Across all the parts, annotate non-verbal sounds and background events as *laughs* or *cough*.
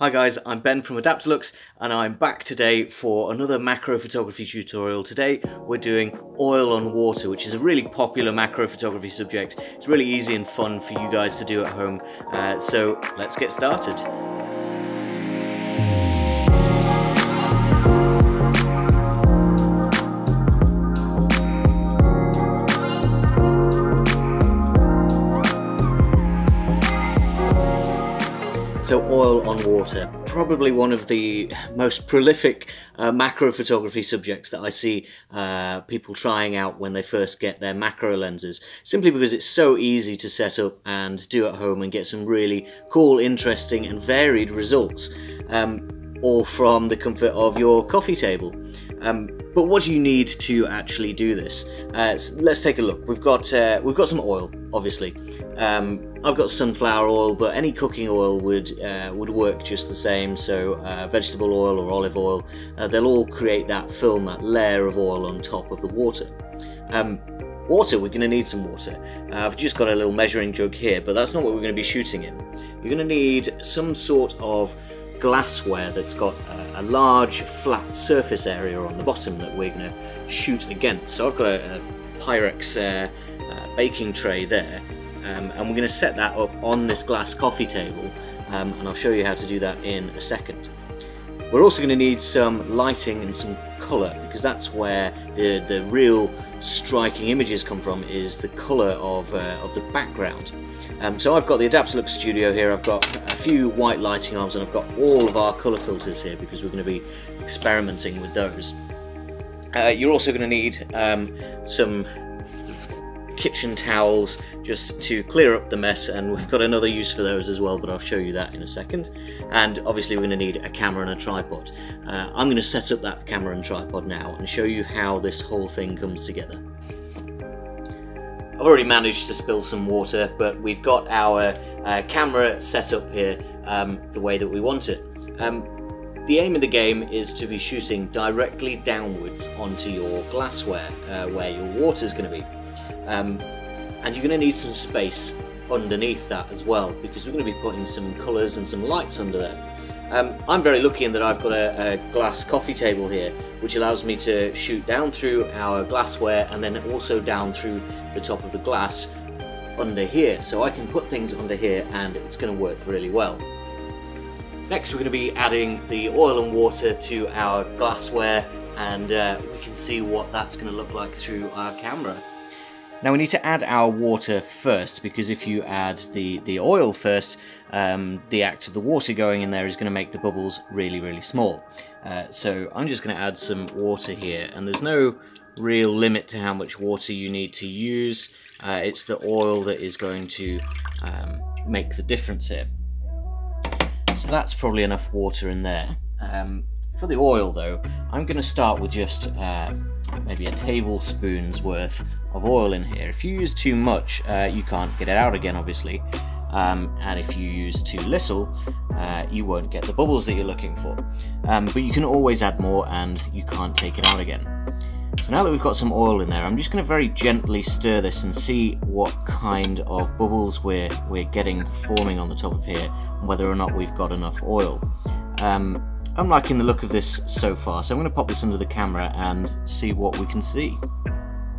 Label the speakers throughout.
Speaker 1: Hi guys, I'm Ben from Adaptalux and I'm back today for another macro photography tutorial. Today we're doing oil on water, which is a really popular macro photography subject. It's really easy and fun for you guys to do at home. Uh, so let's get started. So oil on water, probably one of the most prolific uh, macro photography subjects that I see uh, people trying out when they first get their macro lenses, simply because it's so easy to set up and do at home and get some really cool, interesting and varied results, um, all from the comfort of your coffee table. Um, but what do you need to actually do this? Uh, so let's take a look. We've got uh, we've got some oil, obviously. Um, I've got sunflower oil, but any cooking oil would uh, would work just the same. So uh, vegetable oil or olive oil, uh, they'll all create that film, that layer of oil on top of the water. Um, water, we're going to need some water. Uh, I've just got a little measuring jug here, but that's not what we're going to be shooting in. You're going to need some sort of glassware that's got a, a, large flat surface area on the bottom that we're going to shoot against. So I've got a, a Pyrex uh, uh, baking tray there um, and we're going to set that up on this glass coffee table um, and I'll show you how to do that in a second. We're also going to need some lighting and some colour because that's where the, the real striking images come from is the colour of, uh, of the background. Um, so I've got the Adaptalux Studio here, I've got a few white lighting arms and I've got all of our colour filters here because we're going to be experimenting with those. Uh, you're also going to need um, some kitchen towels just to clear up the mess and we've got another use for those as well but I'll show you that in a second and obviously we're going to need a camera and a tripod. Uh, I'm going to set up that camera and tripod now and show you how this whole thing comes together. I've already managed to spill some water but we've got our uh, camera set up here um, the way that we want it. Um, the aim of the game is to be shooting directly downwards onto your glassware uh, where your water is going to be. Um, and you're going to need some space underneath that as well because we're going to be putting some colours and some lights under there. Um, I'm very lucky in that I've got a, a, glass coffee table here which allows me to shoot down through our glassware and then also down through the top of the glass under here so I can put things under here and it's going to work really well. Next we're going to be adding the oil and water to our glassware and uh, we can see what that's going to look like through our camera. Now we need to add our water first because if you add the, the oil first, um, the act of the water going in there is going to make the bubbles really, really small. Uh, so I'm just going to add some water here and there's no real limit to how much water you need to use. Uh, it's the oil that is going to um, make the difference here. So that's probably enough water in there. Um, for the oil though, I'm going to start with just uh, maybe a tablespoon's worth of oil in here. If you use too much, uh, you can't get it out again, obviously. Um, and if you use too little, uh, you won't get the bubbles that you're looking for. Um, but you can always add more and you can't take it out again. So now that we've got some oil in there, I'm just going to very gently stir this and see what kind of bubbles we're, we're getting forming on the top of here, and whether or not we've got enough oil. Um, I'm liking the look of this so far, so I'm going to pop this under the camera and see what we can see.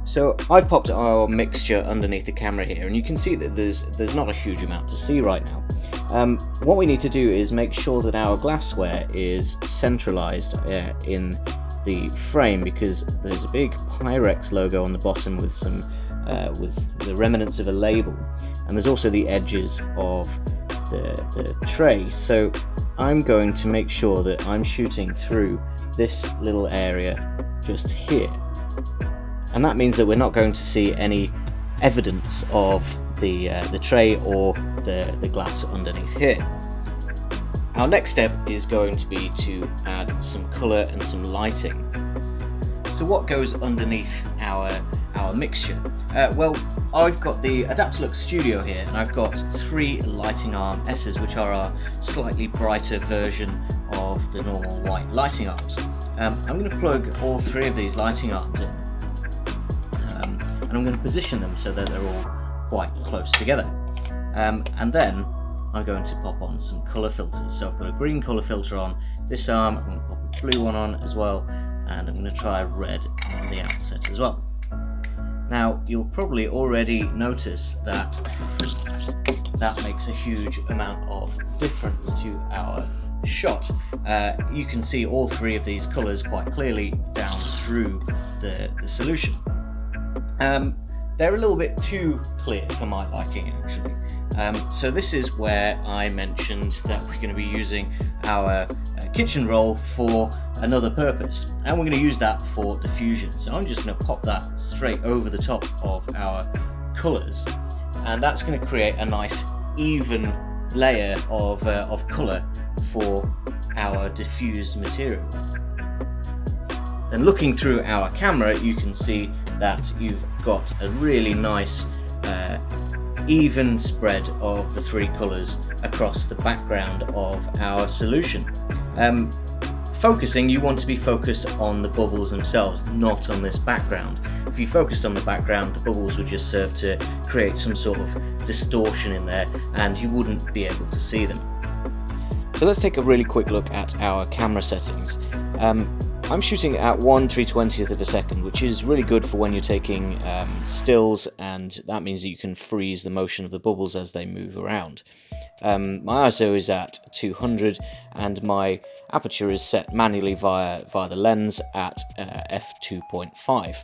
Speaker 1: So I've popped our mixture underneath the camera here and you can see that there's there's not a huge amount to see right now. Um, what we need to do is make sure that our glassware is centralized uh, in the frame because there's a big Pyrex logo on the bottom with some uh, with the remnants of a label and there's also the edges of the, the tray so I'm going to make sure that I'm shooting through this little area just here and that means that we're not going to see any evidence of the, uh, the tray or the, the glass underneath here. Our next step is going to be to add some colour and some lighting. So what goes underneath our, our mixture? Uh, well, I've got the Adaptalux Studio here and I've got three lighting arm S's which are a slightly brighter version of the normal white lighting arms. Um, I'm going to plug all three of these lighting arms in and I'm going to position them so that they're all quite close together. Um, and then I'm going to pop on some colour filters. So I've got a green colour filter on this arm, I'm going to pop a blue one on as well, and I'm going to try red on the outset as well. Now, you'll probably already notice that that makes a huge amount of difference to our shot. Uh, you can see all three of these colours quite clearly down through the, the solution. Um, they're a little bit too clear for my liking actually. Um, so this is where I mentioned that we're going to be using our uh, kitchen roll for another purpose and we're going to use that for diffusion. So I'm just going to pop that straight over the top of our colours and that's going to create a nice even layer of, uh, of colour for our diffused material. Then looking through our camera you can see that you've got a really nice uh, even spread of the three colours across the background of our solution. Um, focusing, you want to be focused on the bubbles themselves, not on this background. If you focused on the background, the bubbles would just serve to create some sort of distortion in there and you wouldn't be able to see them. So let's take a really quick look at our camera settings. Um, I'm shooting at 1 320th of a second, which is really good for when you're taking um, stills, and that means that you can freeze the motion of the bubbles as they move around. Um, my ISO is at 200, and my aperture is set manually via, via the lens at uh, f2.5.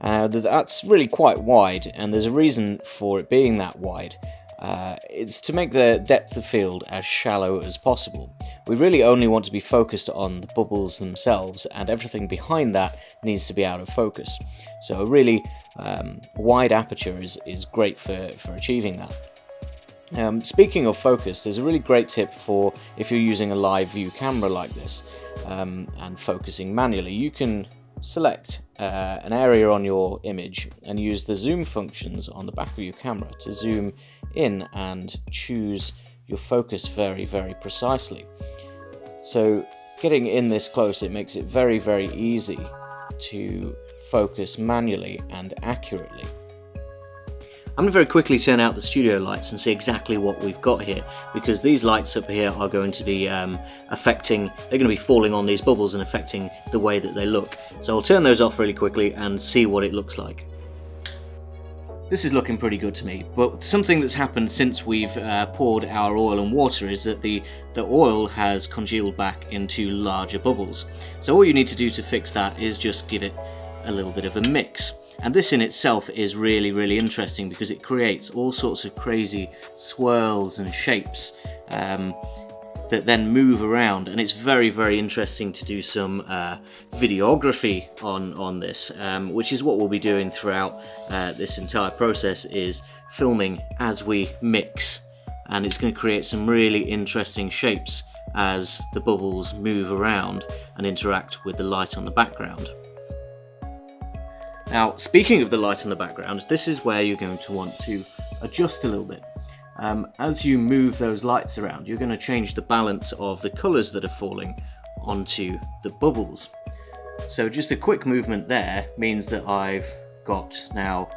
Speaker 1: Uh, that's really quite wide, and there's a reason for it being that wide. Uh, it's to make the depth of field as shallow as possible. We really only want to be focused on the bubbles themselves and everything behind that needs to be out of focus. So a really um, wide aperture is, is great for, for achieving that. Um, speaking of focus, there's a really great tip for if you're using a live view camera like this um, and focusing manually. You can select uh, an area on your image and use the zoom functions on the back of your camera to zoom in and choose your focus very, very precisely. So getting in this close, it makes it very, very easy to focus manually and accurately. I'm going to very quickly turn out the studio lights and see exactly what we've got here because these lights up here are going to be um, affecting, they're going to be falling on these bubbles and affecting the way that they look. So I'll turn those off really quickly and see what it looks like. This is looking pretty good to me, but something that's happened since we've uh, poured our oil and water is that the, the oil has congealed back into larger bubbles. So all you need to do to fix that is just give it a little bit of a mix. And this in itself is really, really interesting because it creates all sorts of crazy swirls and shapes um, that then move around. And it's very, very interesting to do some uh, videography on, on this, um, which is what we'll be doing throughout uh, this entire process is filming as we mix. And it's going to create some really interesting shapes as the bubbles move around and interact with the light on the background. Now, speaking of the light in the background, this is where you're going to want to adjust a little bit. Um, as you move those lights around, you're going to change the balance of the colours that are falling onto the bubbles. So just a quick movement there means that I've got now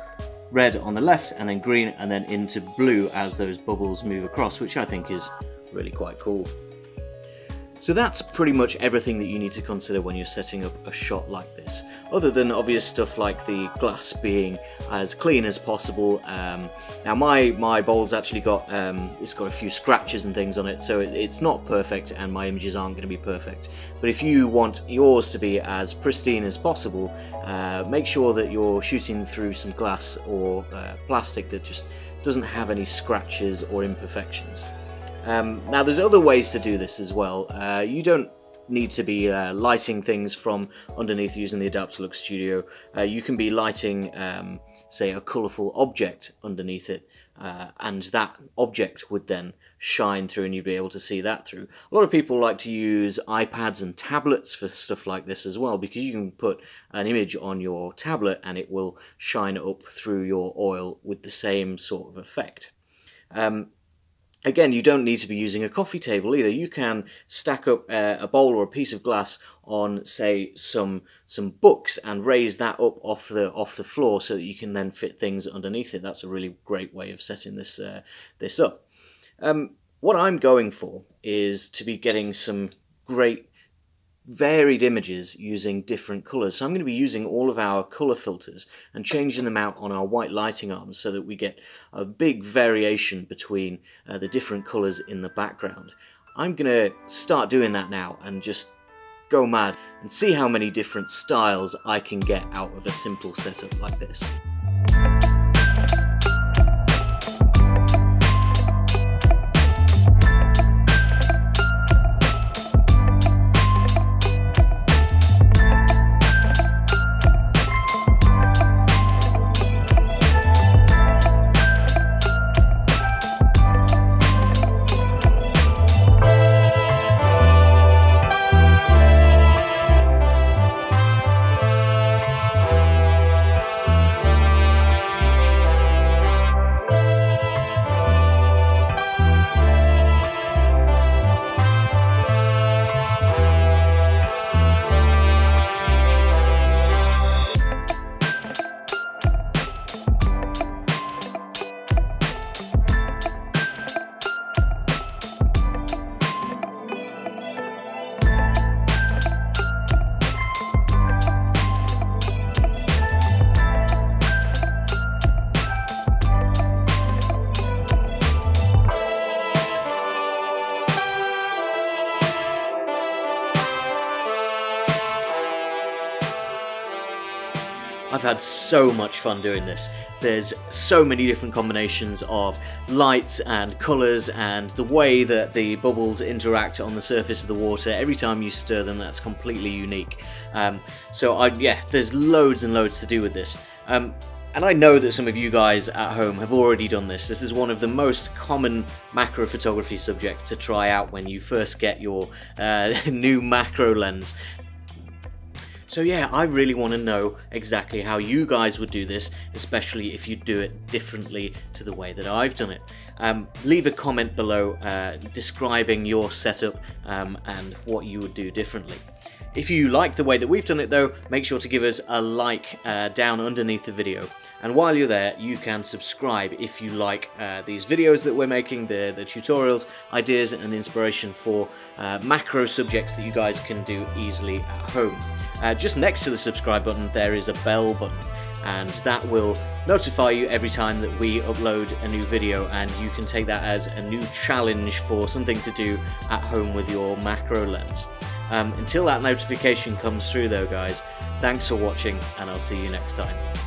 Speaker 1: red on the left and then green and then into blue as those bubbles move across, which I think is really quite cool. So that's pretty much everything that you need to consider when you're setting up a shot like this, other than obvious stuff like the glass being as clean as possible. Um, now my, my bowl's actually got, um, it's got a few scratches and things on it, so it, it's not perfect and my images aren't going to be perfect. But if you want yours to be as pristine as possible, uh, make sure that you're shooting through some glass or uh, plastic that just doesn't have any scratches or imperfections. Um, now there's other ways to do this as well. Uh, you don't need to be uh, lighting things from underneath using the Adaptalux Studio. Uh, you can be lighting, um, say, a colourful object underneath it, uh, and that object would then shine through and you'd be able to see that through. A lot of people like to use iPads and tablets for stuff like this as well because you can put an image on your tablet and it will shine up through your oil with the same sort of effect. Um, Again, you don't need to be using a coffee table either. You can stack up a, a bowl or a piece of glass on, say, some some books and raise that up off the off the floor so that you can then fit things underneath it. That's a really great way of setting this uh, this up. Um, what I'm going for is to be getting some great varied images using different colors. So I'm going to be using all of our color filters and changing them out on our white lighting arms so that we get a big variation between uh, the different colors in the background. I'm going to start doing that now and just go mad and see how many different styles I can get out of a simple setup like this. I've had so much fun doing this. There's so many different combinations of lights and colours and the way that the bubbles interact on the surface of the water. Every time you stir them, that's completely unique. Um, so I, yeah, there's loads and loads to do with this. Um, and I know that some of you guys at home have already done this. This is one of the most common macro photography subjects to try out when you first get your uh, *laughs* new macro lens. So yeah, I really want to know exactly how you guys would do this, especially if you do it differently to the way that I've done it. Um, leave a comment below uh, describing your setup um, and what you would do differently. If you like the way that we've done it though, make sure to give us a like uh, down underneath the video. And while you're there, you can subscribe if you like uh, these videos that we're making, the, the tutorials, ideas and inspiration for uh, macro subjects that you guys can do easily at home. Uh, just next to the subscribe button there is a bell button and that will notify you every time that we upload a new video and you can take that as a new challenge for something to do at home with your macro lens. Um, until that notification comes through though guys, thanks for watching and I'll see you next time.